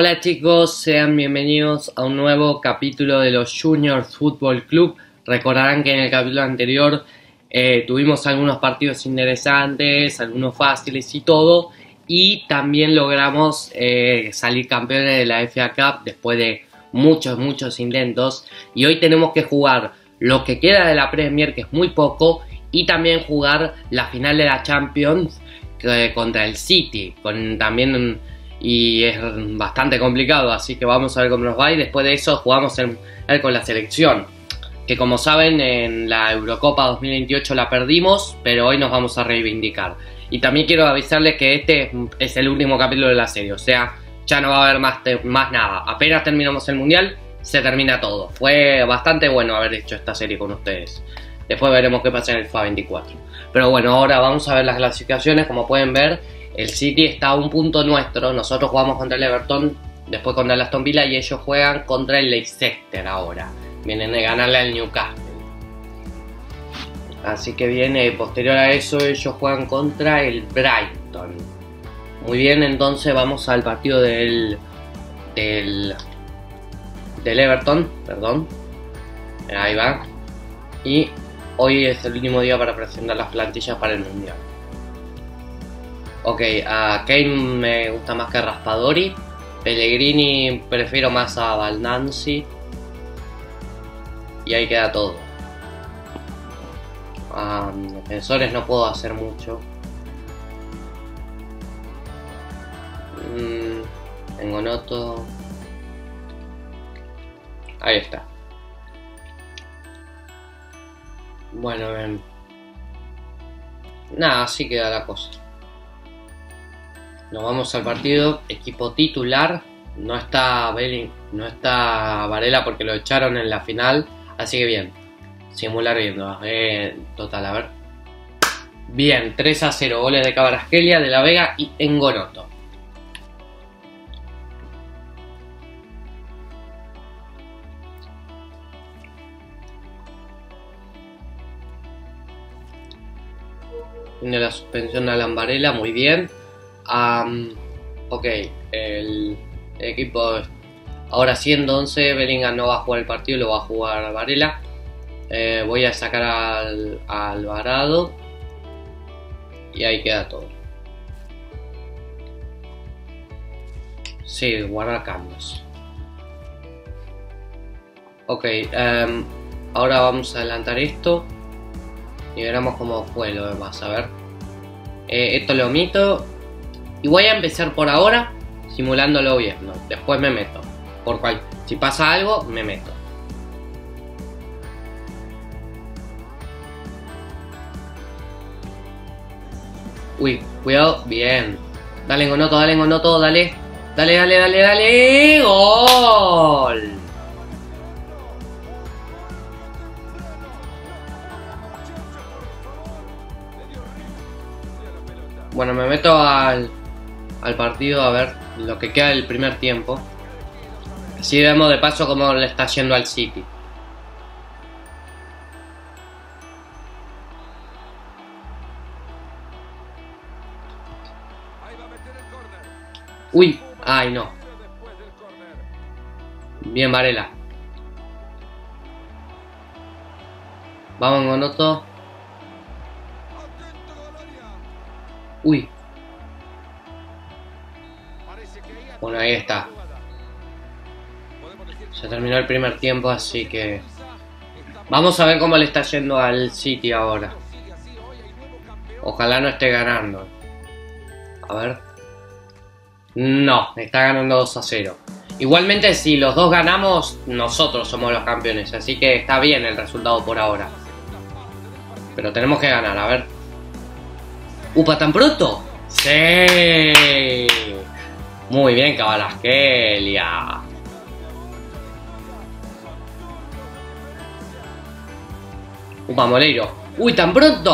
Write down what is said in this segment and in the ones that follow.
Hola chicos, sean bienvenidos a un nuevo capítulo de los Juniors Football Club. Recordarán que en el capítulo anterior eh, tuvimos algunos partidos interesantes, algunos fáciles y todo. Y también logramos eh, salir campeones de la FA Cup después de muchos, muchos intentos. Y hoy tenemos que jugar lo que queda de la Premier, que es muy poco. Y también jugar la final de la Champions eh, contra el City. Con también y es bastante complicado, así que vamos a ver cómo nos va y después de eso jugamos con la selección, que como saben en la Eurocopa 2028 la perdimos, pero hoy nos vamos a reivindicar. Y también quiero avisarles que este es el último capítulo de la serie, o sea, ya no va a haber más, más nada. Apenas terminamos el Mundial, se termina todo. Fue bastante bueno haber hecho esta serie con ustedes. Después veremos qué pasa en el FA 24. Pero bueno, ahora vamos a ver las clasificaciones, como pueden ver el City está a un punto nuestro. Nosotros jugamos contra el Everton, después contra el Aston Villa y ellos juegan contra el Leicester ahora. Vienen de ganarle al Newcastle. Así que viene posterior a eso ellos juegan contra el Brighton. Muy bien, entonces vamos al partido del del del Everton, perdón. Ahí va. Y hoy es el último día para presentar las plantillas para el Mundial. Ok, a Kane me gusta más que Raspadori. Pellegrini prefiero más a Balnanzi. Y ahí queda todo. Defensores no puedo hacer mucho. Mm, tengo noto. Ahí está. Bueno, ven. Nada, así queda la cosa. Nos vamos al partido. Equipo titular. No está no está Varela porque lo echaron en la final. Así que bien. Simular viendo. Eh, total, a ver. Bien, 3 a 0. Goles de Cabarasquelia, de la Vega y Engoroto. Tiene la suspensión a Lambarela, muy bien ok, el, equipo ahora sí entonces Bellingham no va a jugar el partido, lo va a jugar Varela. Eh, voy a sacar al, Alvarado y ahí queda todo. Sí, guardar cambios. Ok, em, ahora vamos a adelantar esto y veremos cómo fue lo demás. A ver, eh, esto lo omito y voy a empezar por ahora simulándolo bien, ¿no? Después me meto. Por cual, si pasa algo, me meto. Uy, cuidado, bien. Dale Gonoto, dale Gonoto, dale. Dale, dale, dale, dale. ¡Gol! Bueno, me meto al al partido a ver lo que queda del primer tiempo. Así vemos de paso cómo le está yendo al City. Uy, ay no. Bien, Varela. Vamos, Gonoto. Uy, Bueno, ahí está. Se terminó el primer tiempo, así que... Vamos a ver cómo le está yendo al City ahora. Ojalá no esté ganando. A ver. No, está ganando 2 a 0. Igualmente, si los dos ganamos, nosotros somos los campeones. Así que está bien el resultado por ahora. Pero tenemos que ganar, a ver. ¿Upa tan pronto? ¡Sí! Muy bien, Cabalasquelia. Upa, Moleiro. ¡Uy, tan pronto!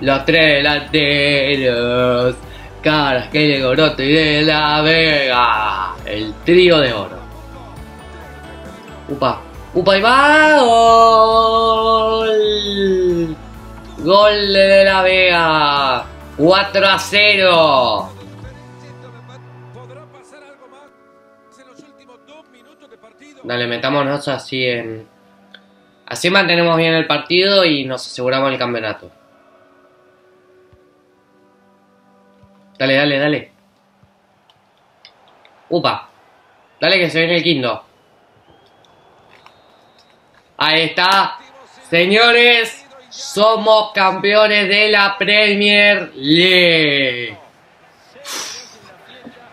Los tres delanteros. Cabalasquelia, Goroto y de la Vega. El trío de oro. Upa. Upa y va. Gol. Gol de, la Vega. 4 a 0. Dale, metámonos así en... Así mantenemos bien el partido y nos aseguramos el campeonato. Dale, dale, dale. Upa. Dale que se viene el quinto. Ahí está. Señores, somos campeones de la Premier League.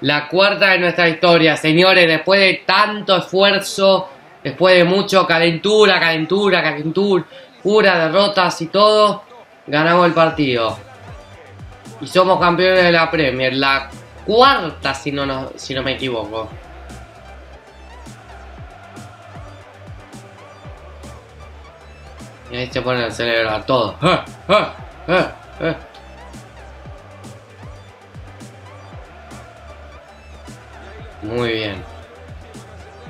La cuarta de nuestra historia, señores, después de tanto esfuerzo, después de mucho calentura, calentura, calentura, pura derrotas y todo, ganamos el partido. Y somos campeones de la Premier, la cuarta si no, me equivoco. Y ahí se pone a celebrar todo. ¡Ah, ah, ah, Muy bien.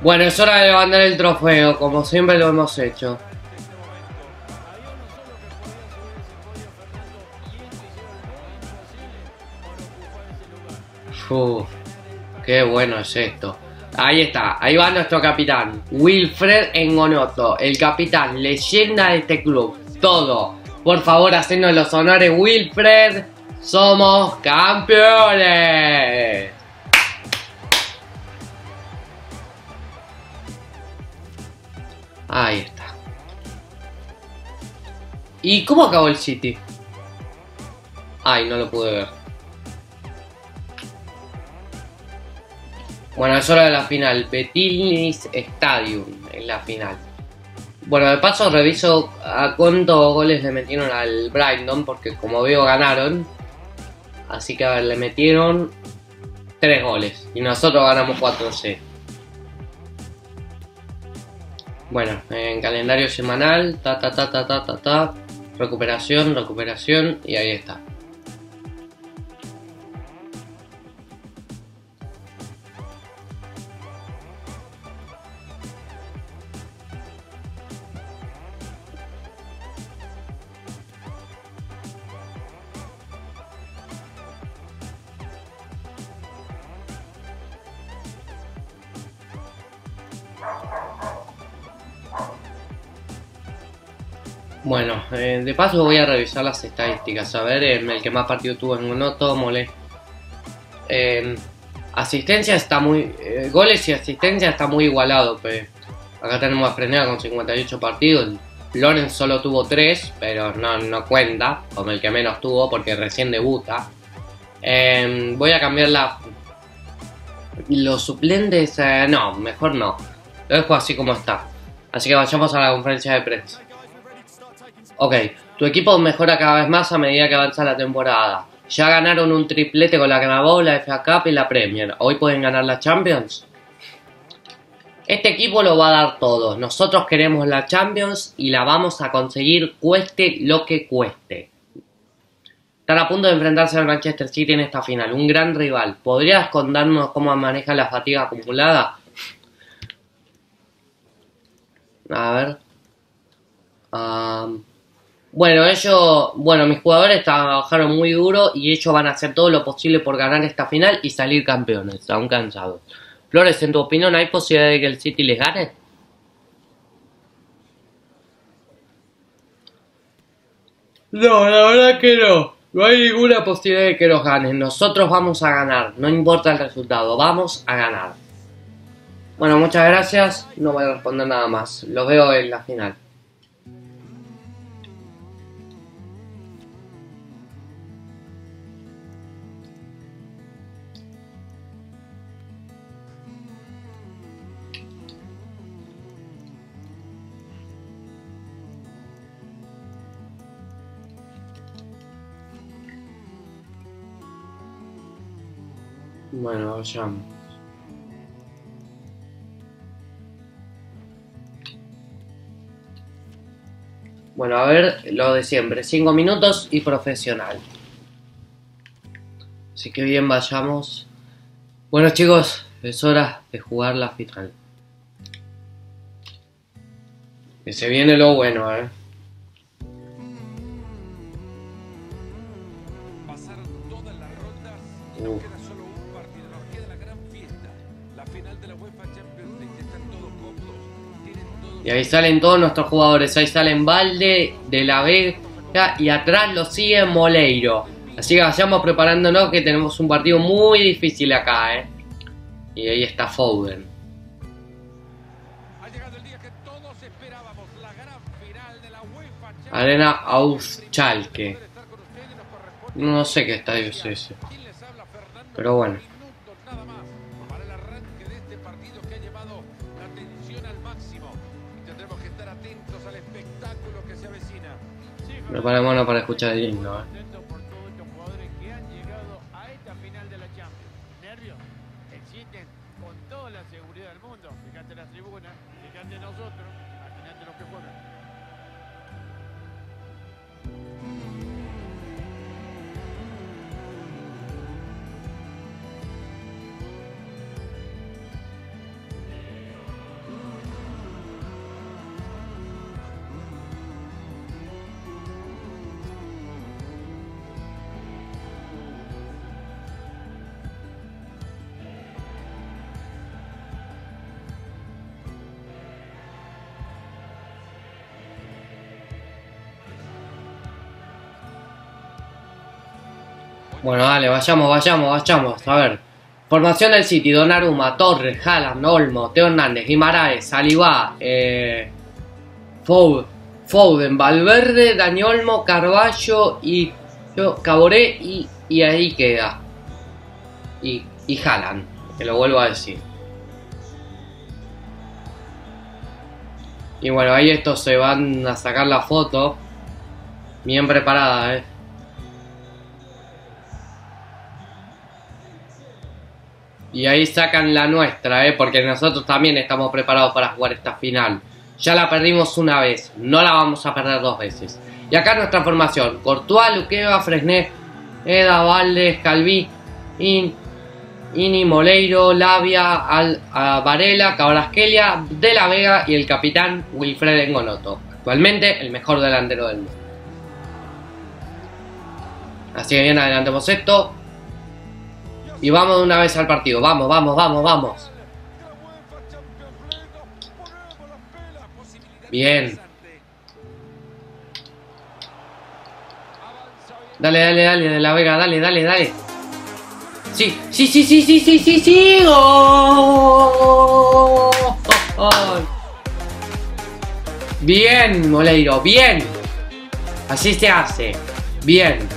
Bueno, es hora de levantar el trofeo, como siempre lo hemos hecho. Uf, qué bueno es esto. Ahí está, ahí va nuestro capitán, Wilfred Engonoto, el capitán, leyenda de este club. Todo. Por favor, hacernos los honores, Wilfred. Somos campeones. Ahí está. ¿Y cómo acabó el City? Ay, no lo pude ver. Bueno, es hora de la final. Betis Stadium en la final. Bueno, de paso reviso a cuántos goles le metieron al Brighton, porque como veo ganaron. Así que a ver, le metieron 3 goles. Y nosotros ganamos 4-C. Bueno, en calendario semanal, ta ta ta ta ta ta ta, recuperación, recuperación y ahí está. Bueno, eh, de paso voy a revisar las estadísticas, a ver eh, el que más partido tuvo en Monoto, Mole. Eh, asistencia está muy... goles y asistencia está muy igualado, pero acá tenemos a Frenera con 58 partidos. Lorenz solo tuvo 3, pero no, no cuenta como el que menos tuvo porque recién debuta. voy a cambiar la... Los suplentes... no, mejor no. Lo dejo así como está. Así que vayamos a la conferencia de prensa. Ok, tu equipo mejora cada vez más a medida que avanza la temporada. Ya ganaron un triplete con la Granabol, la FA Cup y la Premier. ¿Hoy pueden ganar la Champions? Este equipo lo va a dar todo. Nosotros queremos la Champions y la vamos a conseguir cueste lo que cueste. Están a punto de enfrentarse al Manchester City en esta final, un gran rival. ¿Podrías contarnos cómo maneja la fatiga acumulada? A ver. Bueno, ellos, bueno, mis jugadores trabajaron muy duro y ellos van a hacer todo lo posible por ganar esta final y salir campeones, aún cansados. Flores, en tu opinión, ¿hay posibilidad de que el City les gane? No, la verdad que no. No hay ninguna posibilidad de que los ganen. Nosotros vamos a ganar. No importa el resultado. Vamos a ganar. Bueno, muchas gracias. No voy a responder nada más. Los veo en la final. Bueno, vayamos. Bueno, a ver lo de siempre. 5 minutos y profesional. Así que bien, vayamos. Bueno chicos, es hora de jugar la final. Que se viene lo bueno, eh. Y ahí salen todos nuestros jugadores. Ahí salen Valde, De La Vega y atrás lo sigue Moleiro. Así que vayamos preparándonos que tenemos un partido muy difícil acá, ¿eh? Y ahí está Foden. Arena Auschalke. No sé qué estadio es ese. Pero bueno. Preparémonos para escuchar el himno. ¿eh? Bueno, dale, vayamos, vayamos, vayamos. A ver. Formación del City, Donnarumma, Torres, Haaland, Olmo, Teo Hernández, Guimaraes, Salivá, eh, Foden, Valverde, Dani Olmo, Carballo y Caboré y, y ahí queda. Y, y Haaland, que lo vuelvo a decir. Y bueno, ahí estos se van a sacar la foto. Bien preparada, eh. Y ahí sacan la nuestra, ¿eh? porque nosotros también estamos preparados para jugar esta final. Ya la perdimos una vez, no la vamos a perder dos veces. Y acá nuestra formación. Courtois, Luqueva, Fresné, Eda, Valdes, Calví, In, Ini, Moleiro, Labia, Al, Varela, Cabrasquelia, De la Vega y el capitán Wilfred Engonoto. Actualmente el mejor delantero del mundo. Así que bien, adelantemos esto. Y vamos de una vez al partido. Vamos, vamos, vamos, vamos. Bien. Dale, dale, dale, de la Vega, dale, dale, dale. Sí, sí, sí, sí, sí, sí, sí, sí. Bien, Moleiro, bien. Así se hace. Bien.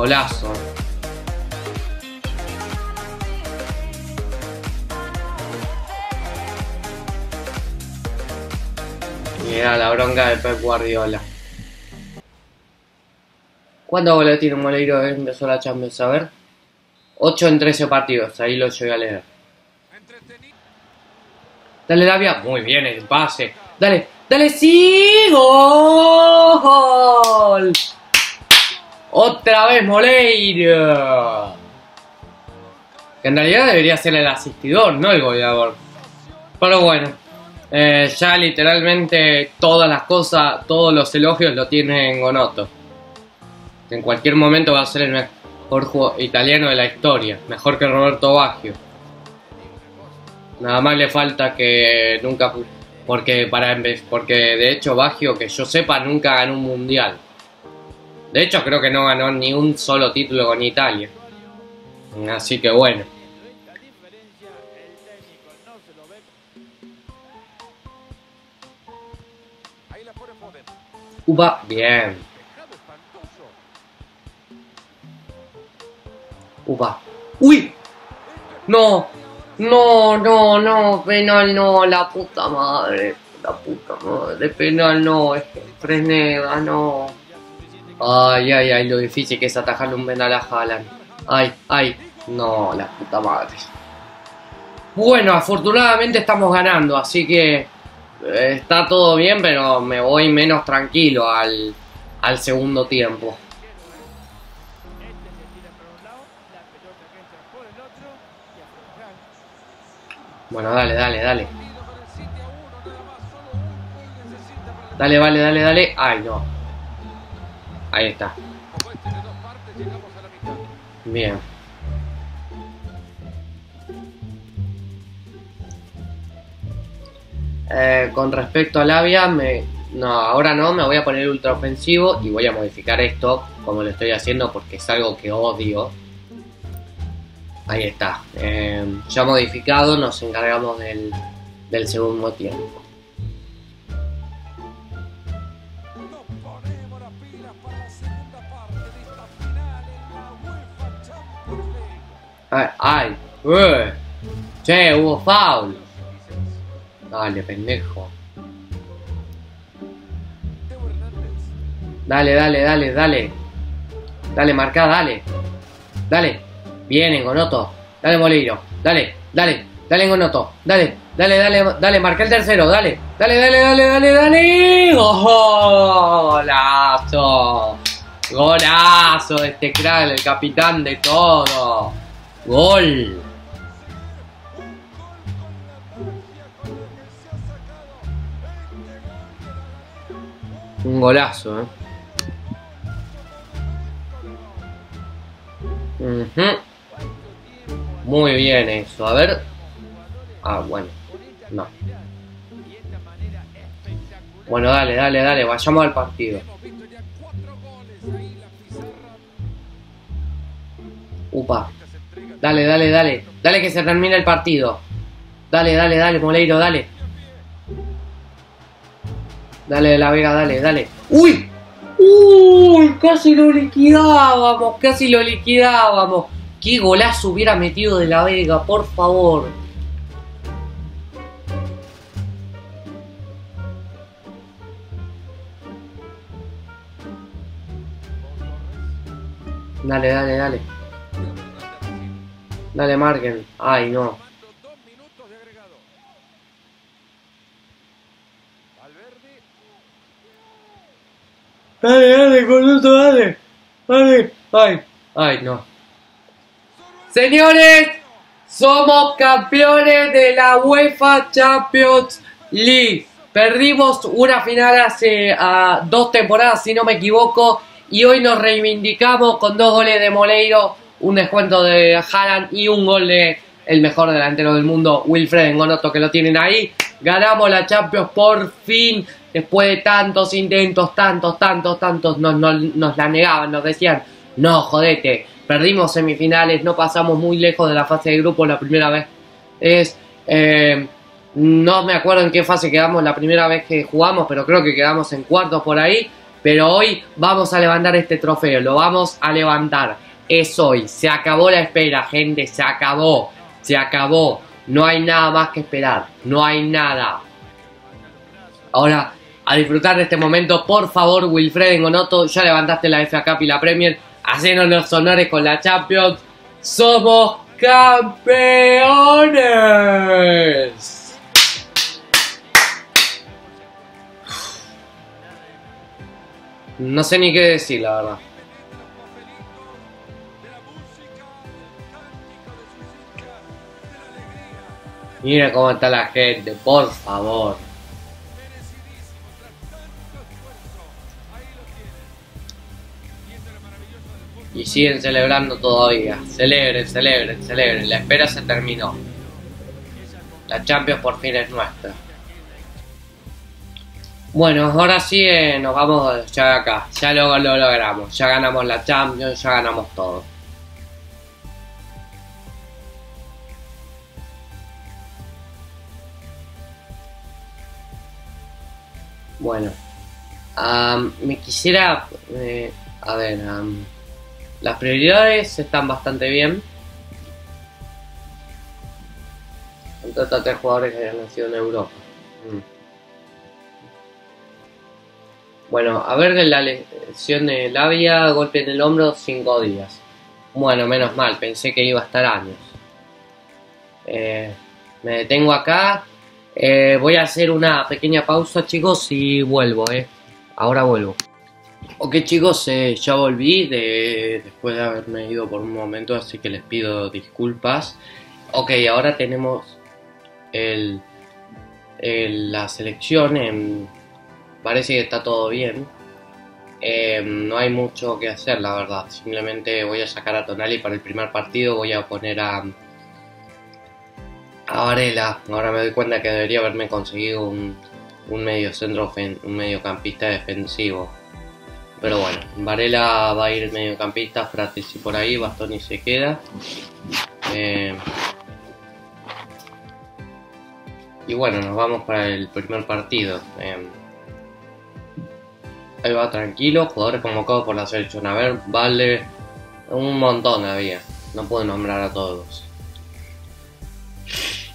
Golazo. Mira la bronca de Pep Guardiola. ¿Cuántos goles tiene Moleiro empezó la Champions? A ver. 8 en 13 partidos, ahí lo llegué a leer. Dale, Davia. Muy bien el pase. Dale, dale, sí. Gol. Otra vez Moleiro. Que en realidad debería ser el asistidor, no el goleador. Pero bueno. Eh, ya literalmente todas las cosas, todos los elogios lo tiene en Gonoto. En cualquier momento va a ser el mejor jugador italiano de la historia. Mejor que Roberto Baggio. Nada más le falta que nunca... Porque, para, porque de hecho Baggio, que yo sepa, nunca ganó un mundial. De hecho, creo que no ganó ni un solo título con Italia. Así que bueno. Upa, bien. Upa. ¡Uy! No, no, no, no, penal no, la puta madre. La puta madre, penal no, es que Fresneda, no. Ay, ay, ay, lo difícil que es atajarle un penal a Haaland. Ay, ay, no, la puta madre. Bueno, afortunadamente estamos ganando, así que eh, está todo bien, pero me voy menos tranquilo al, al segundo tiempo. Bueno, dale, dale, dale. Dale, vale, dale, dale. Ay, no. Ahí está. Bien. Eh, con respecto a Labia, me, no, ahora no, me voy a poner ultra ofensivo y voy a modificar esto como lo estoy haciendo porque es algo que odio. Ahí está. Eh, ya modificado, nos encargamos del, del segundo tiempo. Ay, ay. Che, hubo foul. Dale, pendejo. Dale, dale, dale, dale. Dale, marca, dale. Dale. Bien, Engonoto. Dale, Moleiro. Dale, dale, dale, Engonoto. Dale, dale, dale, dale, marca el tercero. Dale, dale, dale, dale, dale, dale. Golazo. Golazo de este crack, el capitán de todo. Gol. Un golazo, eh. Muy bien eso. A ver. Ah, bueno. No. Bueno, dale, dale, dale. Vayamos al partido. Upa. Dale, dale, dale. Dale que se termine el partido. Dale, dale, dale, Moleiro, dale. Dale, La Vega, dale, dale. ¡Uy! ¡Uy! Casi lo liquidábamos, casi lo liquidábamos. Qué golazo hubiera metido de La Vega, por favor. Dale, dale, dale. Dale, marquen. Ay, no. Dale, dale, Cornuto, dale. Dale. Ay, ay, no. Señores, somos campeones de la UEFA Champions League. Perdimos una final hace ah, dos temporadas, si no me equivoco, y hoy nos reivindicamos con dos goles de Moleiro, un descuento de Haaland y un gol de el mejor delantero del mundo, Wilfred Engonoto, que lo tienen ahí. Ganamos la Champions por fin, después de tantos intentos, tantos, tantos, tantos, nos, la negaban, nos decían, no, jodete, perdimos semifinales, no pasamos muy lejos de la fase de grupo la primera vez. Es, eh, no me acuerdo en qué fase quedamos la primera vez que jugamos, pero creo que quedamos en cuartos por ahí. Pero hoy vamos a levantar este trofeo, lo vamos a levantar. Es hoy, se acabó la espera, gente, se acabó, se acabó. No hay nada más que esperar, no hay nada. Ahora, a disfrutar de este momento, por favor, Wilfred Engonoto, ya levantaste la FA Cup y la Premier, hacenos los honores con la Champions. ¡Somos campeones! No sé ni qué decir, la verdad. Mira cómo está la gente, por favor. Y siguen celebrando todavía. Celebren, celebren, celebren. La espera se terminó. La Champions por fin es nuestra. Bueno, ahora sí eh, nos vamos ya de acá. Ya lo, lo logramos. Ya ganamos la Champions, ya ganamos todo. Bueno, am, me quisiera, eh, a ver, am, las prioridades están bastante bien. Contrata a tres jugadores que hayan nacido en Europa. Mm. Bueno, a ver de la lesión de labia, golpe en el hombro, 5 días. Bueno, menos mal, pensé que iba a estar años. Eh, me detengo acá. Eh, voy a hacer una pequeña pausa, chicos, y vuelvo, eh. Ahora vuelvo. Ok, chicos, eh, ya volví de, después de haberme ido por un momento, así que les pido disculpas. Ok, ahora tenemos el, el- la selección. parece que está todo bien. eh, no hay mucho que hacer, la verdad. Simplemente voy a sacar a Tonali para el primer partido. Voy a poner a Varela. Ahora me doy cuenta que debería haberme conseguido un, un medio centro, un mediocampista defensivo. Pero bueno, Varela va a ir mediocampista, Fratesi por ahí, Bastoni se queda. Eh, y bueno, nos vamos para el primer partido. Eh, ahí va tranquilo, jugadores convocados por la selección. A ver, vale un montón había. No puedo nombrar a todos.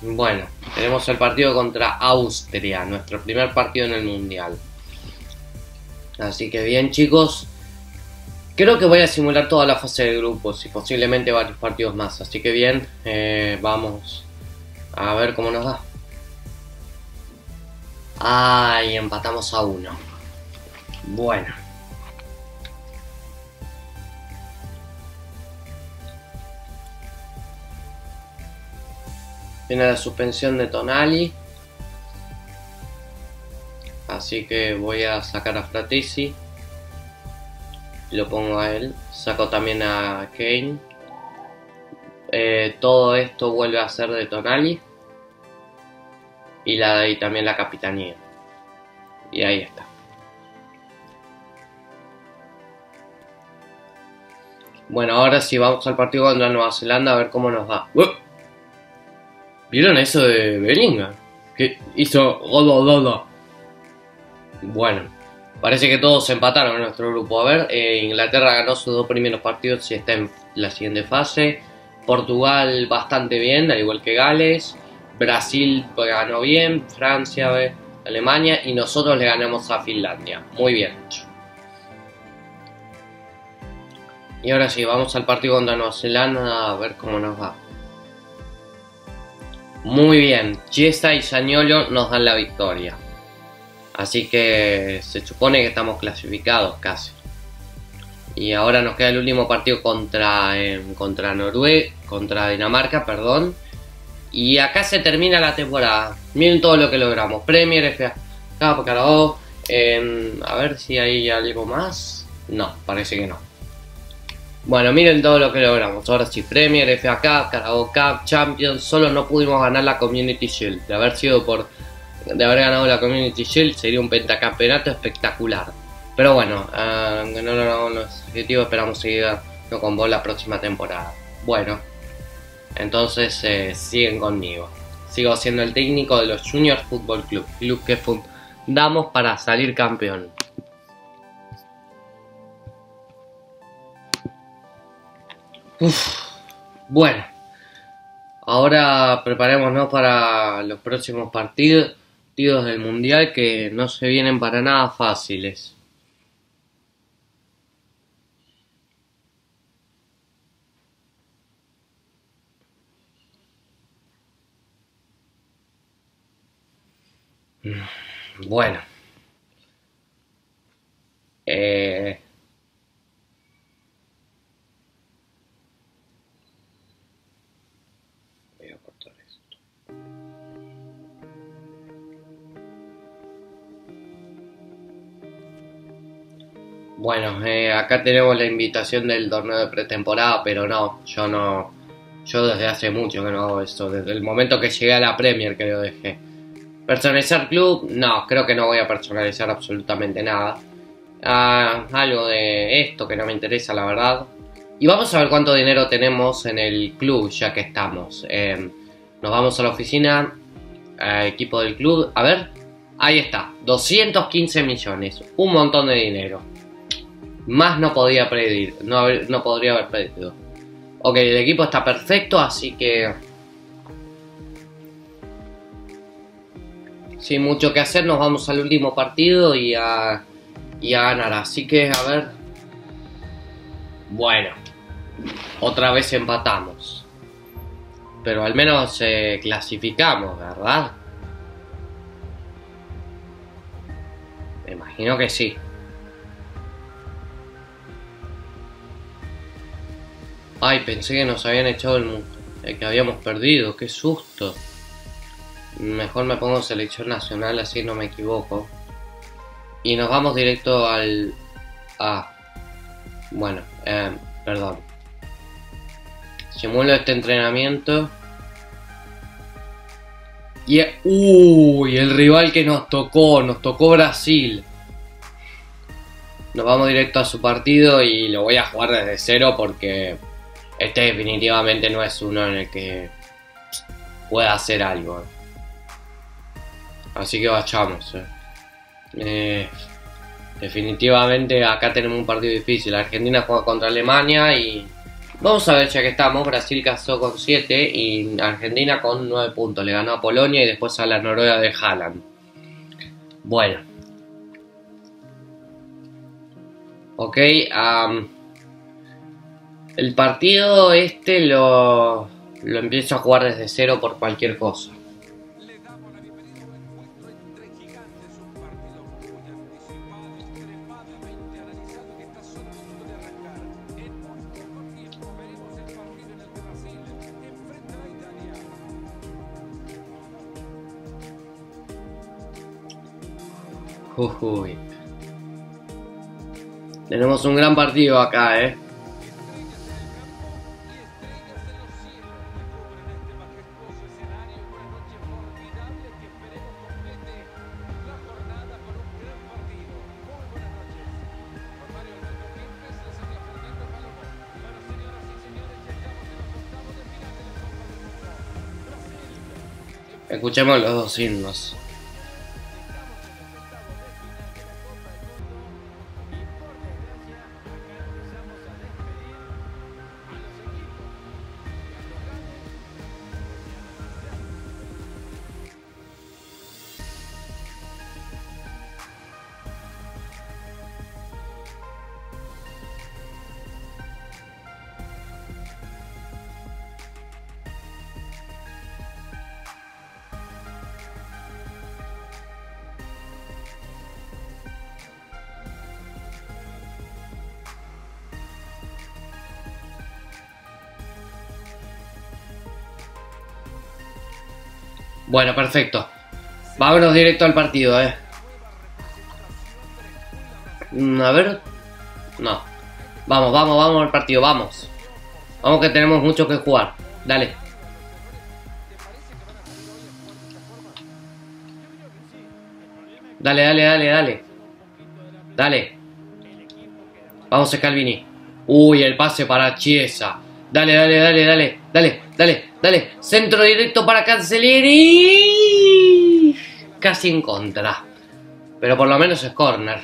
Bueno, tenemos el partido contra Austria, nuestro primer partido en el Mundial. Así que bien chicos, creo que voy a simular toda la fase de grupos y posiblemente varios partidos más. Así que bien, eh, vamos a ver cómo nos da. Ay, empatamos a uno. Bueno. Viene la suspensión de Tonali. Así que voy a sacar a Fratesi. Y lo pongo a él. Saco también a Kane. Eh, todo esto vuelve a ser de Tonali. Y, la, también la capitanía. Y ahí está. Bueno, ahora sí vamos al partido contra Nueva Zelanda a ver cómo nos va. ¿Vieron eso de Bellingham? Que hizo Godo Bueno, parece que todos empataron en nuestro grupo. A ver, eh, Inglaterra ganó sus dos primeros partidos y está en la siguiente fase. Portugal bastante bien, al igual que Gales. Brasil ganó bien, Francia, Alemania y nosotros le ganamos a Finlandia. Muy bien Y ahora sí, vamos al partido contra Nueva Zelanda a ver cómo nos va. Muy bien, Chiesa y Sañolo nos dan la victoria. Así que se supone que estamos clasificados casi. Y ahora nos queda el último partido contra, eh, contra Noruega, contra Dinamarca, perdón. Y acá se termina la temporada. Miren todo lo que logramos. Premier, FA, Cup, eh, a ver si hay algo más. No, parece que no. Bueno, miren todo lo que logramos. Ahora sí, Premier, FA Cup, Carabao Cup, Champions. Solo no pudimos ganar la Community Shield. De haber sido por. De haber ganado la Community Shield sería un pentacampeonato espectacular. Pero bueno, aunque no logramos los objetivos, esperamos seguir con vos la próxima temporada. Bueno, entonces eh, siguen conmigo. Sigo siendo el técnico de los Junior Football Club, club que fundamos para salir campeón. Bueno, ahora preparémonos para los próximos partidos del Mundial que no se vienen para nada fáciles. Bueno. Eh, Bueno, eh, acá tenemos la invitación del torneo de pretemporada, pero no, yo no, yo desde hace mucho que no hago esto, desde el momento que llegué a la Premier que lo dejé. Personalizar club, no, creo que no voy a personalizar absolutamente nada. Ah, algo de esto que no me interesa, la verdad. Y vamos a ver cuánto dinero tenemos en el club, ya que estamos. Em, nos vamos a la oficina, equipo del club. A ver, ahí está, 215 millones, un montón de dinero. Más no podía pedir, no, no podría haber pedido. Ok, el equipo está perfecto, así que... Sin mucho que hacer, nos vamos al último partido y a, y a ganar. Así que, a ver... Bueno, otra vez empatamos. Pero al menos eh, clasificamos, ¿verdad? Me imagino que sí. Ay, pensé que nos habían echado el mundo, que habíamos perdido, qué susto. Mejor me pongo selección nacional, así no me equivoco. Y nos vamos directo al, Ah. Bueno, eh, perdón. Simulo este entrenamiento. Y, uy, el rival que nos tocó, nos tocó Brasil. Nos vamos directo a su partido y lo voy a jugar desde cero porque este definitivamente no es uno en el que pueda hacer algo. Así que vayamos. Eh. Eh, definitivamente acá tenemos un partido difícil. Argentina juega contra Alemania y Vamos a ver, ya que estamos, Brasil casó con 7 y Argentina con 9 puntos. Le ganó a Polonia y después a la Noruega de Haaland. Bueno. Ok, el partido este lo, lo empiezo a jugar desde cero por cualquier cosa. Uy. Tenemos un gran partido acá, ¿eh? Escuchemos los dos himnos. Bueno, perfecto. Vámonos directo al partido, eh. Mm, a ver. No. Vamos, vamos, vamos al partido, vamos. Vamos que tenemos mucho que jugar. Dale. Dale, dale, dale, dale. Dale. Vamos a Calvini. Uy, el pase para Chiesa. Dale, dale, dale, dale, dale, dale, dale. Centro directo para Cancellieri. Casi en contra. Pero por lo menos es corner.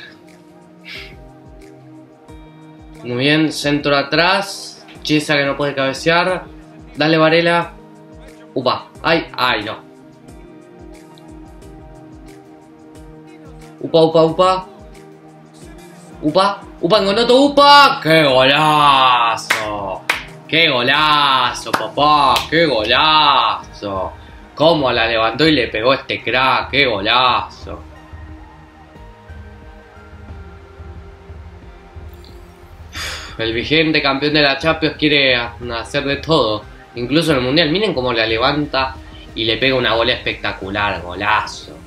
Muy bien, centro atrás. Chiesa que no puede cabecear. Dale, Varela. Upa. Ay, ay, no. Upa, upa, upa. Upa, upa, Ngonoto, upa. ¡Qué golazo! ¡Qué golazo, papá! ¡Qué golazo! ¿Cómo la levantó y le pegó este crack? ¡Qué golazo! El vigente campeón de la Champions quiere hacer de todo, incluso en el Mundial. Miren cómo la levanta y le pega una bola espectacular, golazo.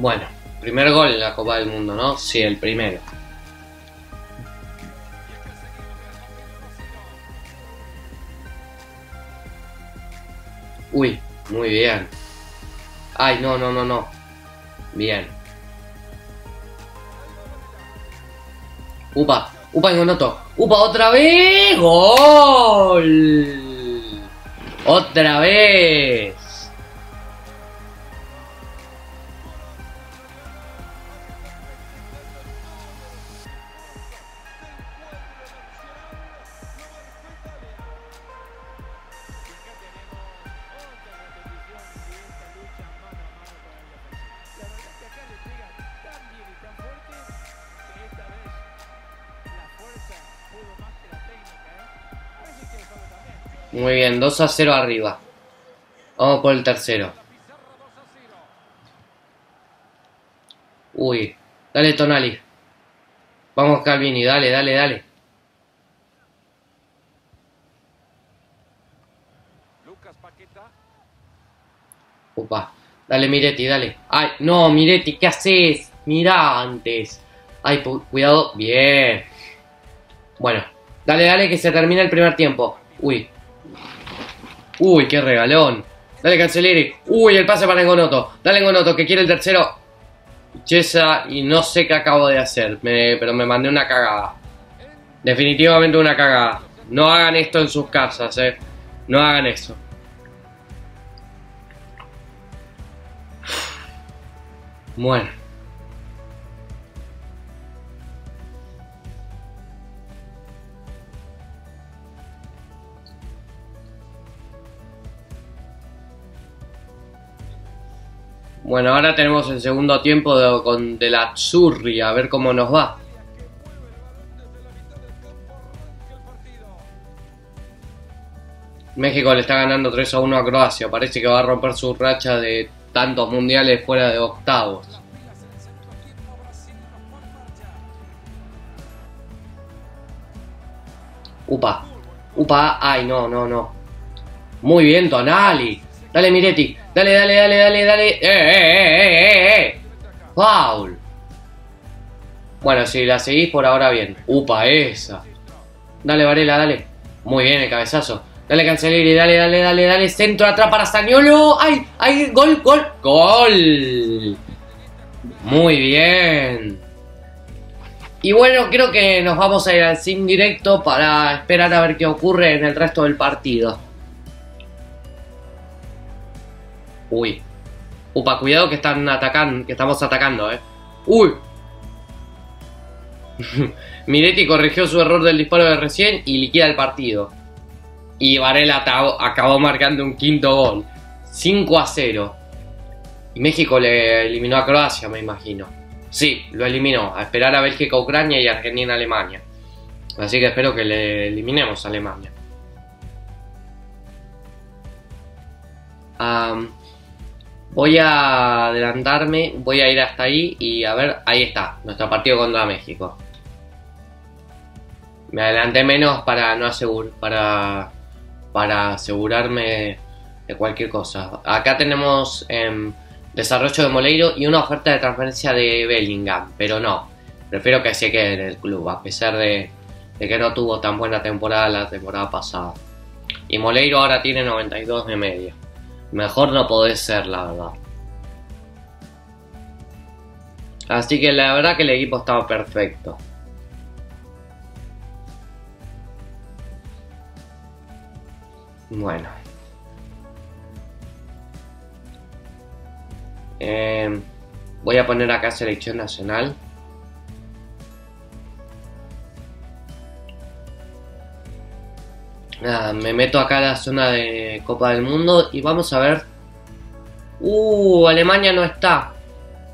Bueno, primer gol en la Copa del Mundo, ¿no? Sí, el primero. Uy, muy bien. Ay, no, no, no, no. Bien. Upa, upa, noto. Upa, otra vez. Gol. Otra vez. Muy bien, 2 a 0 arriba. Vamos por el tercero. Uy, dale Tonali. Vamos Calvini, dale, dale, dale. Upa. Dale, Miretti, dale. Ay, no, Miretti, ¿qué haces? Mira antes. Ay, cuidado. Bien. Bueno. Dale, dale, que se termina el primer tiempo. Uy. Uy, qué regalón. Dale, Canceleri. Uy, el pase para Engonoto. Dale, Engonoto, que quiere el tercero. Chesa, y no sé qué acabo de hacer, pero me mandé una cagada. Definitivamente una cagada. No hagan esto en sus casas, eh. No hagan eso. Bueno. Bueno, ahora tenemos el segundo tiempo de, con, de la Zurri, a ver cómo nos va. México le está ganando 3 a 1 a Croacia. Parece que va a romper su racha de tantos mundiales fuera de octavos. Upa. Upa. Ay, no, no, no. Muy bien, Tonali. Dale, Miretti. Dale, dale, dale, dale, dale. ¡Eh, eh, eh, eh, eh! eh! ¡Foul! Bueno, si la seguís por ahora bien. ¡Upa, esa! Dale, Varela, dale. Muy bien el cabezazo. Dale, Canceleri, dale, dale, dale, dale. Centro atrás para Saniolo. ¡Ay! ¡Ay! ¡Gol, gol! ¡Gol! Muy bien. Y bueno, creo que nos vamos a ir al sim directo para esperar a ver qué ocurre en el resto del partido. Uy. Upa, cuidado que están atacando, que estamos atacando, eh. Uy. Miretti corrigió su error del disparo de recién y liquida el partido. Y Varela acabó marcando un quinto gol. 5 a 0. Y México le eliminó a Croacia, me imagino. Sí, lo eliminó. A esperar a Bélgica, Ucrania y Argentina, Alemania. Así que espero que le eliminemos a Alemania. Voy a adelantarme, voy a ir hasta ahí y a ver, ahí está, nuestro partido contra México. Me adelanté menos para no asegurar, para, asegurarme de cualquier cosa. Acá tenemos em, desarrollo de Moleiro y una oferta de transferencia de Bellingham, pero no, prefiero que se quede en el club, a pesar de, de que no tuvo tan buena temporada la temporada pasada. Y Moleiro ahora tiene 92 de media. Mejor no podés ser, la verdad. Así que la verdad que el equipo estaba perfecto. Bueno. Eh, voy a poner acá selección nacional. Me meto acá a la zona de Copa del Mundo y vamos a ver. Uh, Alemania no está.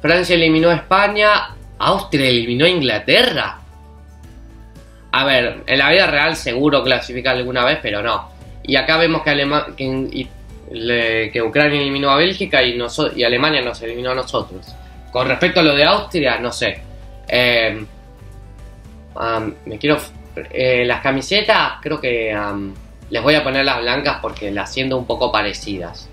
Francia eliminó a España. Austria eliminó a Inglaterra. A ver, en la vida real seguro clasifica alguna vez, pero no. Y acá vemos que, que, Ucrania eliminó a Bélgica y, y Alemania nos eliminó a nosotros. Con respecto a lo de Austria, no sé. Eh, me quiero eh, las camisetas creo que les voy a poner las blancas porque las siento un poco parecidas.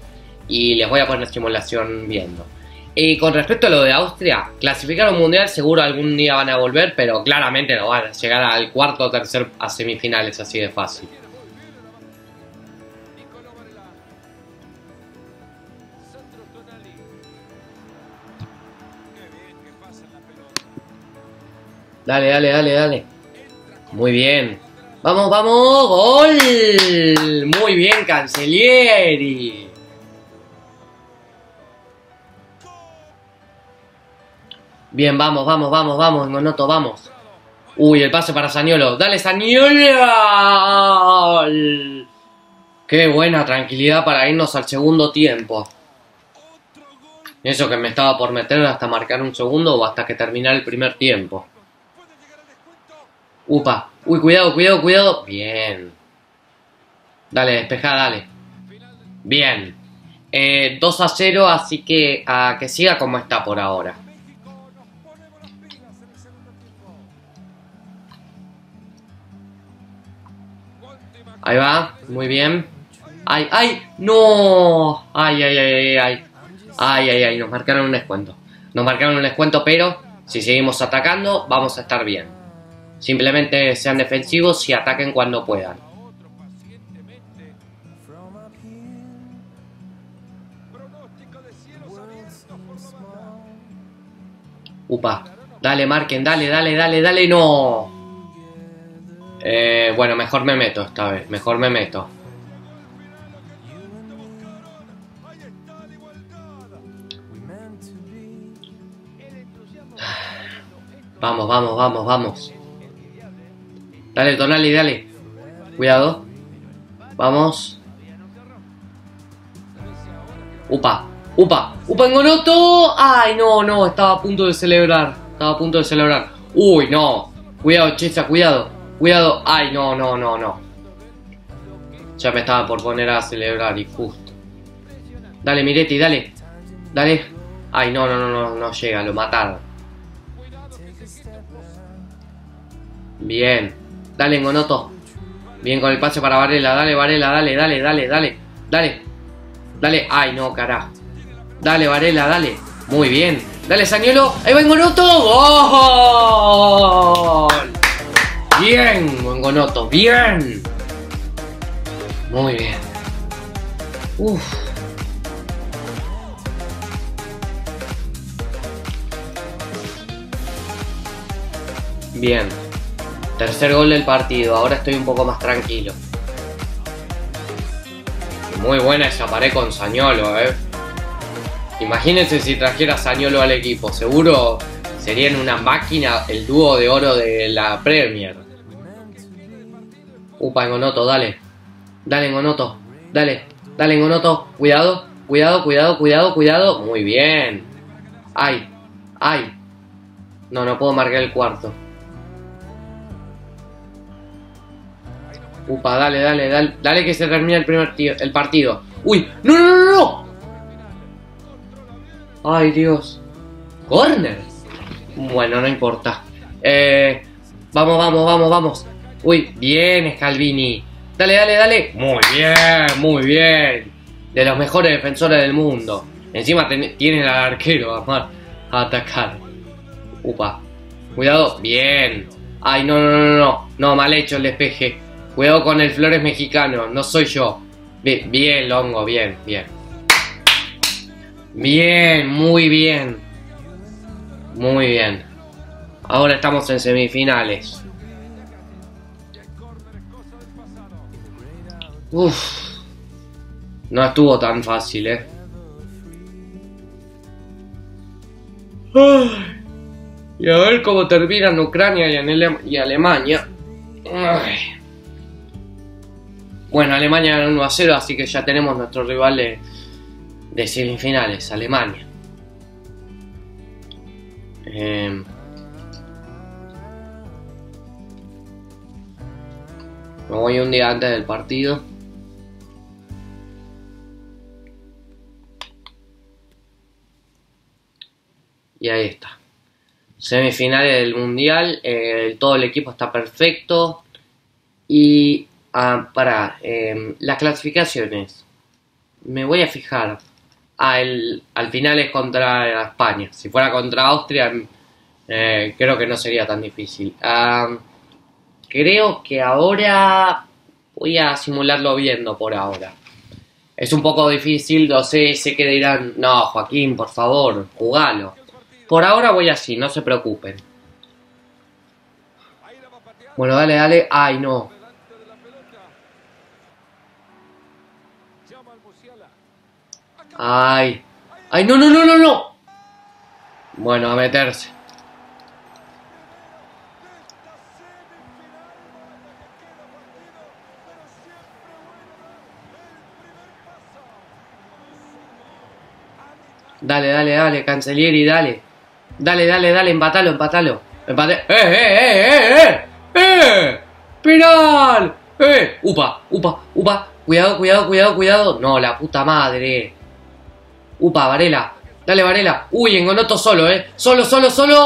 Y les voy a poner simulación viendo. Y con respecto a lo de Austria, clasificar un mundial seguro algún día van a volver, pero claramente no van a llegar al cuarto o tercer a semifinales así de fácil. Dale, dale, dale, dale. Muy bien. Vamos, vamos. Gol. Muy bien, Cancelieri. Bien, vamos, vamos, vamos, vamos, Monoto, vamos. Uy, el pase para Saniolo. Dale, Saniolo. Qué buena tranquilidad para irnos al segundo tiempo. Eso que me estaba por meter hasta marcar un segundo o hasta que terminara el primer tiempo. Upa. Uy, cuidado, cuidado, cuidado. Bien. Dale, despeja, dale. Bien. 2 eh, a 0, así que a que siga como está por ahora. Ahí va, muy bien. ¡Ay, ay! ¡No! ¡Ay, ay, ay, ay! ¡Ay, ay, ay! ay. Nos marcaron un descuento. Nos marcaron un descuento, pero si seguimos atacando, vamos a estar bien. Simplemente sean defensivos y ataquen cuando puedan. Upa. Dale, marquen, dale, dale, dale, dale, no. Eh, bueno, mejor me meto esta vez, mejor me meto. Vamos, vamos, vamos, vamos. Dale, Tonali, dale. Cuidado. Vamos. Upa, upa, upa en Gonoto. Ay, no, no, estaba a punto de celebrar. Estaba a punto de celebrar. Uy, no. Cuidado, Chesa, cuidado. Cuidado. Ay, no, no, no, no. Ya me estaba por poner a celebrar y justo. Dale, Miretti, dale. Dale. Ay, no, no, no, no, no llega, lo mataron. Bien. Dale, Gonoto. Bien con el pase para Varela. Dale, Varela, dale, dale, dale, dale. Dale. Dale. Ay, no, carajo. Dale, Varela, dale. Muy bien. Dale, Sañuelo. Ahí va Gonoto. ¡Gol! Bien, Gonoto. Bien. Muy bien. Uf. Bien. Tercer gol del partido. Ahora estoy un poco más tranquilo. Muy buena esa pared con Sañolo, eh. Imagínense si trajera Sañolo al equipo. Seguro serían una máquina el dúo de oro de la Premier. Upa, Gonoto, dale. Dale, Gonoto. Dale. Dale, Gonoto. Cuidado. Cuidado, cuidado, cuidado, cuidado. Muy bien. Ay. Ay. No, no puedo marcar el cuarto. Upa, dale, dale, dale, dale que se termine el primer el partido. ¡Uy! ¡No, no, no, no! ¡Ay, Dios! ¡Corner! Bueno, no importa. Eh, vamos, vamos, vamos, vamos. Uy, bien, Scalvini. Dale, dale, dale. Muy bien, muy bien. De los mejores defensores del mundo. Encima tiene al arquero a atacar. Upa. Cuidado. Bien. Ay, no, no, no, no. No, mal hecho el despeje. Cuidado con el Flores mexicano, no soy yo. Bien, bien, Longo, bien, bien. Bien, muy bien. Muy bien. Ahora estamos en semifinales. Uf. No estuvo tan fácil, eh. Y a ver cómo terminan Ucrania y Alemania. Ay. Bueno, Alemania ganó 1 a 0, así que ya tenemos nuestro rival de, semifinales, Alemania. Em, me voy un día antes del partido. Y ahí está. Semifinales del Mundial. Eh, todo el equipo está perfecto. Y Ah, para em, las clasificaciones. Me voy a fijar. Ah, al final es contra España. Si fuera contra Austria, eh, creo que no sería tan difícil. Ah, creo que ahora voy a simularlo viendo por ahora. Es un poco difícil, no sé, sé que dirán, no, Joaquín, por favor, jugalo. Por ahora voy así, no se preocupen. Bueno, dale, dale. Ay, no. Ay. Ay, no, no, no, no, no. Bueno, a meterse. Dale, dale, dale, Cancellieri, dale. Dale, dale, dale, empatalo, empatalo. Empate. ¡Eh, eh, eh, eh! ¡Eh! ¡Eh! ¡Penal! ¡Eh! ¡Upa! ¡Upa! ¡Upa! Cuidado, cuidado, cuidado, cuidado. No, la puta madre. Upa, Varela. Dale, Varela. Uy, Engonoto solo, ¿eh? Solo, solo, solo.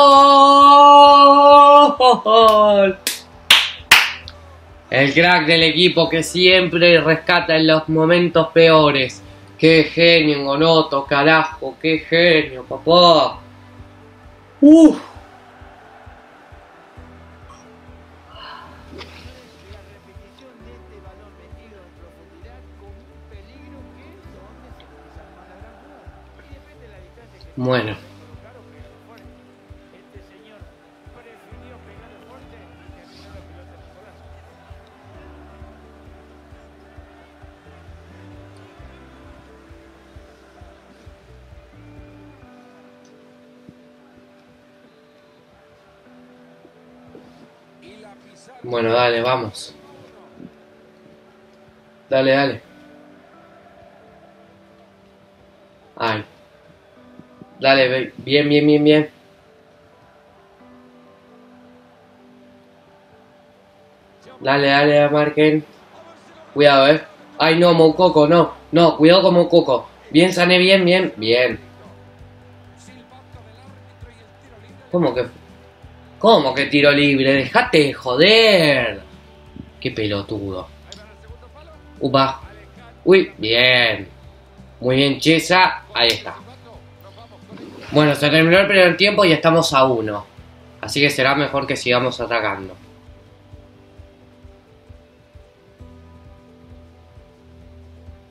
El crack del equipo que siempre rescata en los momentos peores. Qué genio, Gonoto, carajo, qué genio, papá. Uf. Bueno. Bueno, dale, vamos. Dale, dale. Ay. Dale, bien, bien, bien, bien. Dale, dale, marquen. Cuidado, eh. Ay, no, Mococo, no. No, cuidado con Mococo. Bien, Sané, bien, bien, bien. ¿Cómo que ¿Cómo que tiro libre? Dejate de joder. Qué pelotudo. Upa. Uy, bien. Muy bien, Chesa. Ahí está. Bueno, se terminó el primer tiempo y estamos a uno. Así que será mejor que sigamos atacando.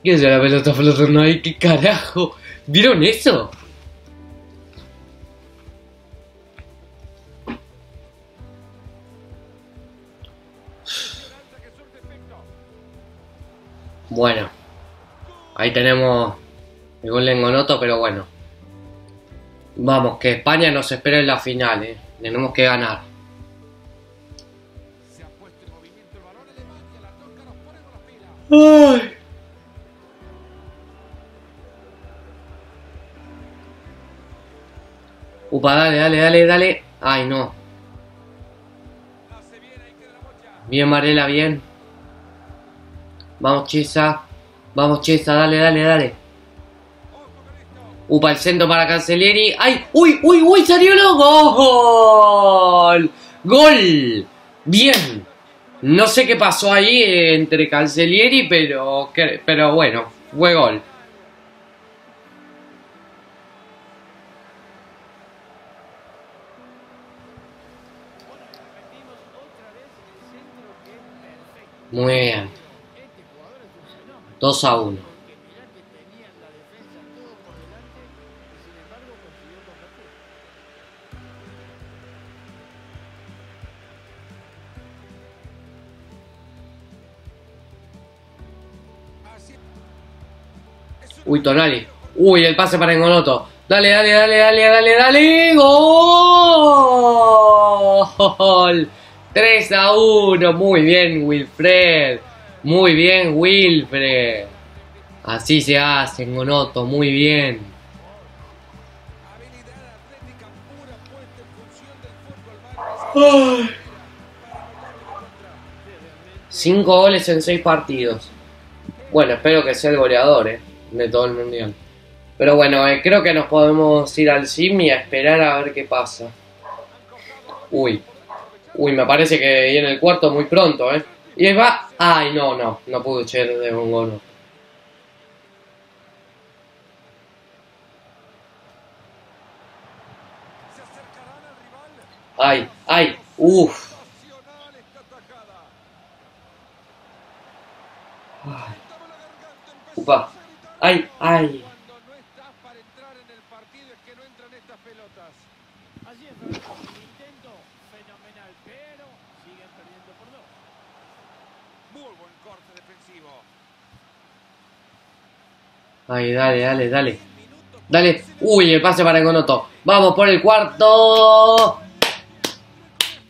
¿Qué es la pelota flotando ahí? ¿Qué carajo? ¿Vieron eso? Bueno, ahí tenemos el gol Ngonoto, pero bueno. Vamos, que España nos espera en la final, ¿eh? Tenemos que ganar. Ay. Upa, dale, dale, dale, dale. Ay, no. Bien, Marela, bien. Vamos, Chesa. Vamos, Chesa, dale, dale, dale. Upa, el centro para Cancellieri. ¡Ay! ¡Uy, uy, uy! ¡Salió el gol! ¡Gol! Bien. No sé qué pasó ahí entre Cancellieri, pero, pero bueno, fue gol. Muy bien. 2 a 1. Uy, Tonali. Uy, el pase para Engoloto. Dale, dale, dale, dale, dale, dale. ¡Gol! 3 a 1. Muy bien, Wilfred. Muy bien, Wilfred. Así se hace, Ngonoto. Muy bien. Cinco goles en seis partidos. Bueno, espero que sea el goleador, eh de todo el mundial. Pero bueno, eh, creo que nos podemos ir al sim y a esperar a ver qué pasa. Uy. Uy, me parece que viene el cuarto muy pronto, ¿eh? Y ahí va. Ay, no, no. No pude echar de un gono. Ay, ay. Uf. Upa. ¡Ay! ¡Ay! Ay, dale, dale, dale. Dale. Uy, el pase para Gonoto. Vamos por el cuarto.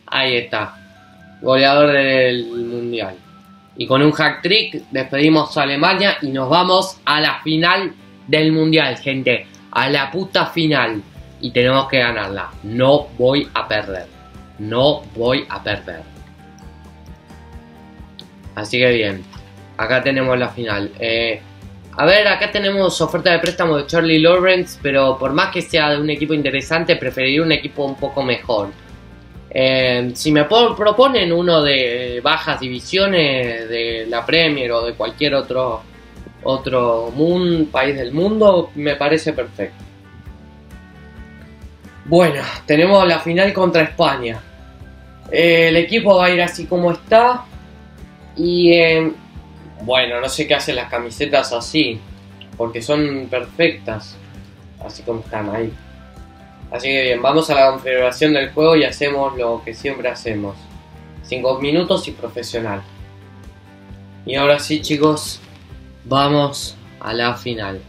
Ahí está. Goleador del mundial. Y con un hack trick despedimos a Alemania y nos vamos a la final del mundial, gente. A la puta final. Y tenemos que ganarla. No voy a perder. No voy a perder. Así que bien. Acá tenemos la final. Eh, a ver, acá tenemos oferta de préstamo de Charlie Lawrence. Pero por más que sea de un equipo interesante, preferiría un equipo un poco mejor. Eh, si me proponen uno de bajas divisiones de la Premier o de cualquier otro otro país del mundo, me parece perfecto. Bueno, tenemos la final contra España. Eh, el equipo va a ir así como está. Y eh, bueno, no sé qué hacen las camisetas así. Porque son perfectas. Así como están ahí. Así que bien, vamos a la configuración del juego y hacemos lo que siempre hacemos. 5 minutos y profesional. Y ahora sí chicos, vamos a la final.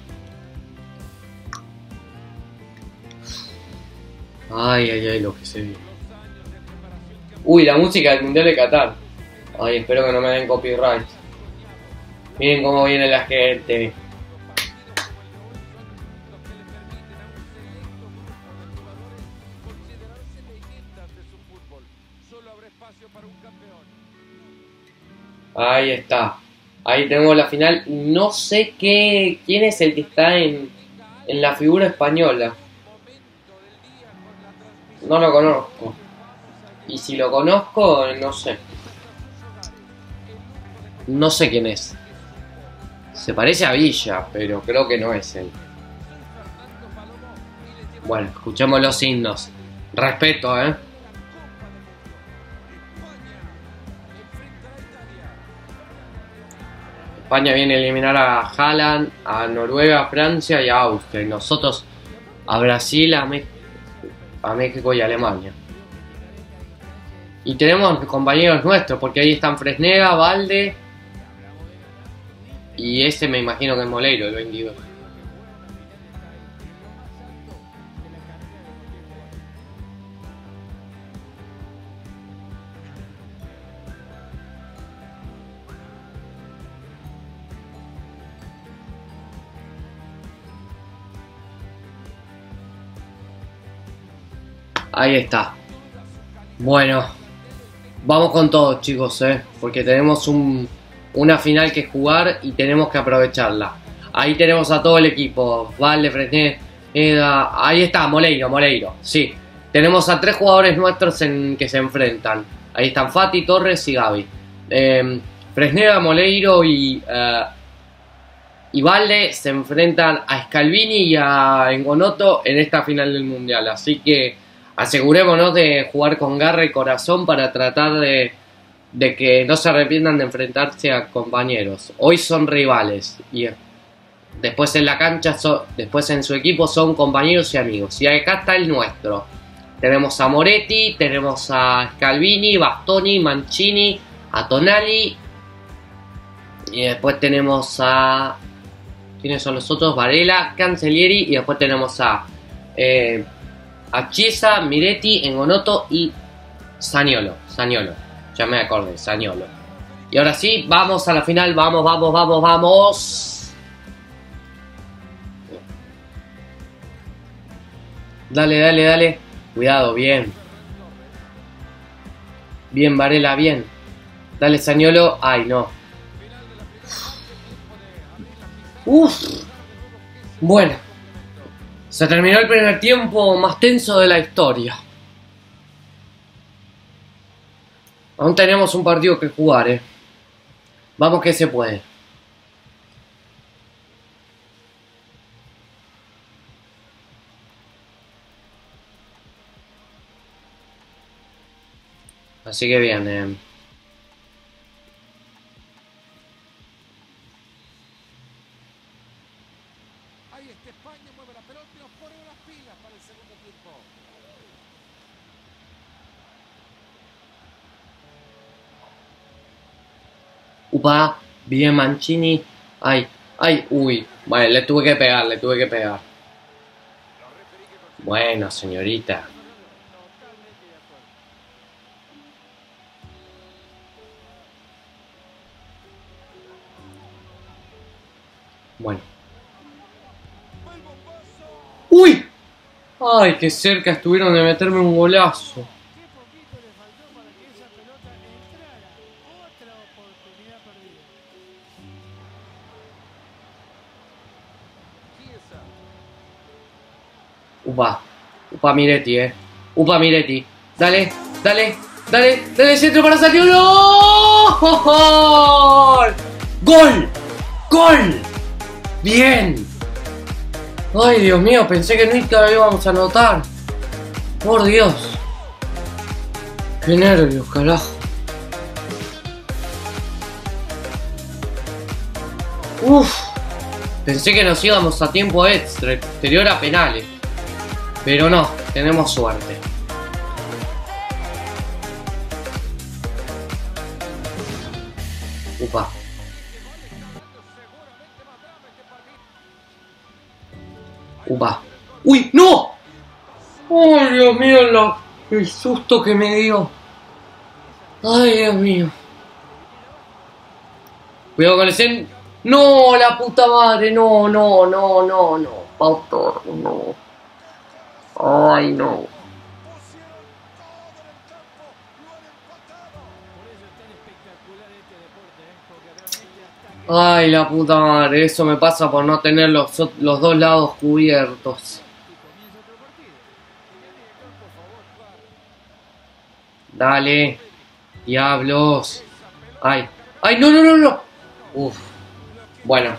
Ay, ay, ay, lo que se vio. Uy, la música del Mundial de Qatar. Ay, espero que no me den copyright. Miren cómo viene la gente. Ahí está. Ahí tenemos la final. No sé qué, quién es el que está en, en la figura española. No lo conozco. Y si lo conozco, no sé. No sé quién es. Se parece a Villa, pero creo que no es él. Bueno, escuchemos los himnos. Respeto, ¿eh? España viene a eliminar a Haaland, a Noruega, a Francia y a Austria. Y nosotros a Brasil, a, a México y a Alemania. Y tenemos compañeros nuestros, porque ahí están Fresnega, Valde. Y ese me imagino que es Moleiro, el 22. Ahí está. Bueno, vamos con todo, chicos, ¿eh? porque tenemos una final que jugar y tenemos que aprovecharla. Ahí tenemos a todo el equipo. Vale, Fresneda. Ahí está, Moleiro, Moleiro. Sí. Tenemos a tres jugadores nuestros en, que se enfrentan. Ahí están Fati, Torres y Gaby. Eh, Fresneda, Moleiro y, eh, y Valde se enfrentan a Scalvini y a Engonoto en esta final del Mundial. Así que asegurémonos de jugar con garra y corazón para tratar de, que no se arrepientan de enfrentarse a compañeros. Hoy son rivales y después en la cancha, después en su equipo son compañeros y amigos. Y acá está el nuestro. Tenemos a Moretti, tenemos a Scalvini, Bastoni, Mancini, a Tonali. Y después tenemos a... ¿Quiénes son los otros? Varela, Cancellieri y después tenemos a... Eh, a Chiesa, Miretti, Engonoto y Saniolo. Saniolo. Ya me acordé, Saniolo. Y ahora sí, vamos a la final. Vamos, vamos, vamos, vamos. Dale, dale, dale. Cuidado, bien. Bien, Varela, bien. Dale, Saniolo. Ay, no. Uf. Bueno. Se terminó el primer tiempo más tenso de la historia. Aún tenemos un partido que jugar, eh. Vamos que se puede. Así que bien, eh. Upa, bien Mancini. Ay, ay, uy. Vale, le tuve que pegar, le tuve que pegar. Bueno, señorita. Bueno. ¡Uy! ¡Ay, qué cerca estuvieron de meterme un golazo! Upa. Upa Miretti, eh. Upa Miretti. Dale, Dale, dale, dale centro para salir. ¡No! ¡Gol! ¡Gol! ¡Gol! ¡Bien! Ay, Dios mío, pensé que nunca íbamos a anotar. Por Dios. Qué nervios, carajo. Uf. Pensé que nos íbamos a tiempo extra, exterior a penales. Pero no, tenemos suerte. Upa. Upa. ¡Uy! ¡No! ¡Ay, Dios mío! El susto que me dio. ¡Ay, Dios mío! Cuidado con el cen. ¡No! ¡La puta madre! ¡No, no, no, no, no! Autor, no. ¡Ay, no! Ay, la puta madre, eso me pasa por no tener los, los dos lados cubiertos. Dale, diablos. Ay, ay, no, no, no, no. Uf. Bueno,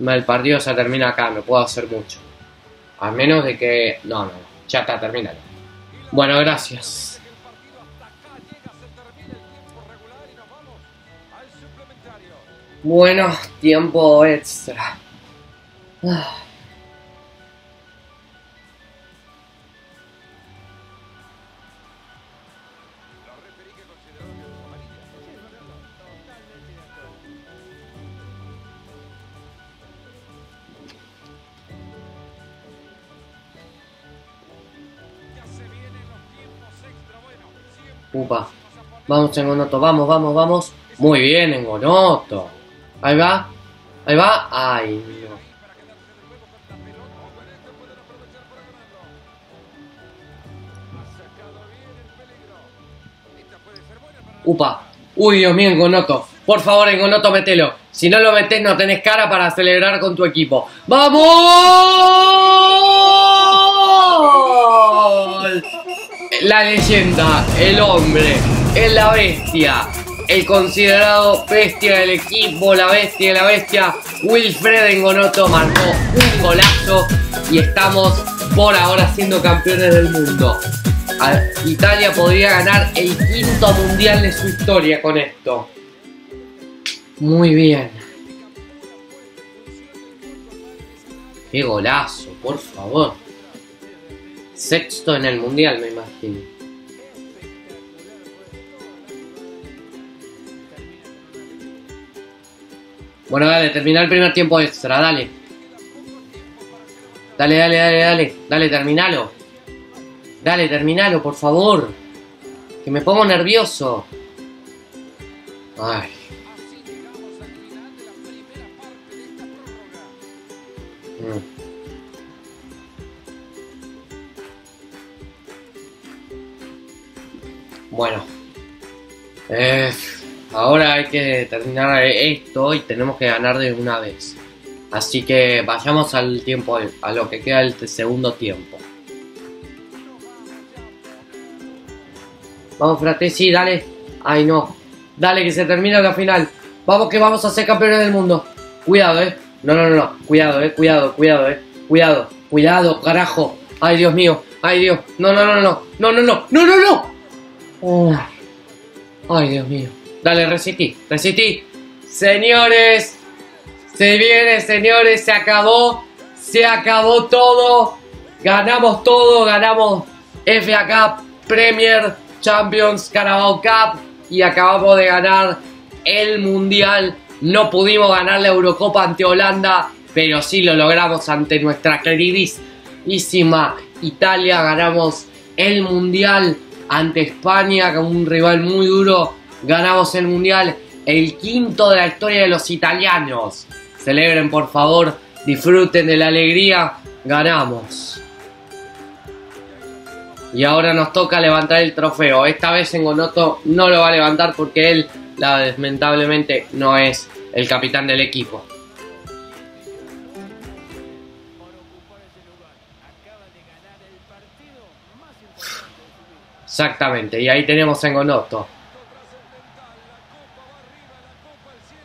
el partido se termina acá, me puedo hacer mucho. A menos de que... No, no, ya está, terminado. Bueno, gracias. Bueno, tiempo extra. Upa. Vamos, Engonoto, vamos, vamos, vamos. Muy bien, Engonoto. Ahí va. Ahí va. Ay, Dios. Upa. Uy, Dios mío, Engonoto. Por favor, Engonoto, metelo. Si no lo metes, no tenés cara para celebrar con tu equipo. ¡Vamos! La leyenda, el hombre, es la bestia, el considerado bestia del equipo, la bestia de la bestia, Wilfred Engonoto marcó un golazo y estamos por ahora siendo campeones del mundo. Italia podría ganar el quinto mundial de su historia con esto. Muy bien. Qué golazo, por favor. Sexto en el mundial, me imagino. Bueno, dale, termina el primer tiempo extra, dale. Dale, dale, dale, dale. Dale, terminalo. Dale, terminalo, por favor. Que me pongo nervioso. Ay. Mm. Bueno. Eh, ahora hay que terminar esto y tenemos que ganar de una vez. Así que vayamos al tiempo, a lo que queda del segundo tiempo. Vamos, Fratesi, dale. Ay, no. Dale, que se termina la final. Vamos, que vamos a ser campeones del mundo. Cuidado, eh. No, no, no, no. Cuidado, eh. Cuidado, cuidado, eh. Cuidado, cuidado, carajo. Ay, Dios mío. Ay, Dios. No, no, no, no. No, no, no. No, no, no. Ay, Dios mío. Dale, resistí, resistí. Señores, se viene, señores, se acabó. Se acabó todo. Ganamos todo, ganamos FA Cup, Premier, Champions, Carabao Cup y acabamos de ganar el Mundial. No pudimos ganar la Eurocopa ante Holanda, pero sí lo logramos ante nuestra queridísima Italia. Ganamos el Mundial ante España, con un rival muy duro, ganamos el Mundial, el quinto de la historia de los italianos. Celebren por favor, disfruten de la alegría, ganamos. Y ahora nos toca levantar el trofeo. Esta vez en Gonoto no lo va a levantar porque él, lamentablemente, no es el capitán del equipo. Exactamente, y ahí tenemos a Engonoto.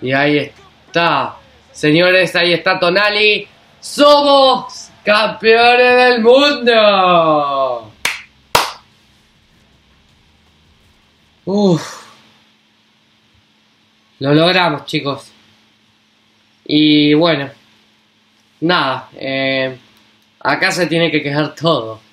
Y ahí está. Señores, ahí está Tonali. ¡Somos campeones del mundo! Uf. Lo logramos, chicos. Y bueno. Nada. Eh, acá se tiene que quedar todo.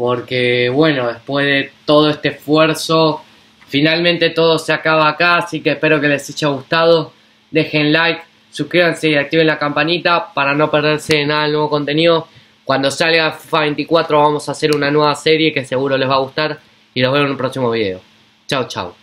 Porque bueno, después de todo este esfuerzo, finalmente todo se acaba acá. Así que espero que les haya gustado. Dejen like, suscríbanse y activen la campanita para no perderse de nada del nuevo contenido. Cuando salga FIFA 24 vamos a hacer una nueva serie que seguro les va a gustar. Y los veo en un próximo video. Chao, chao.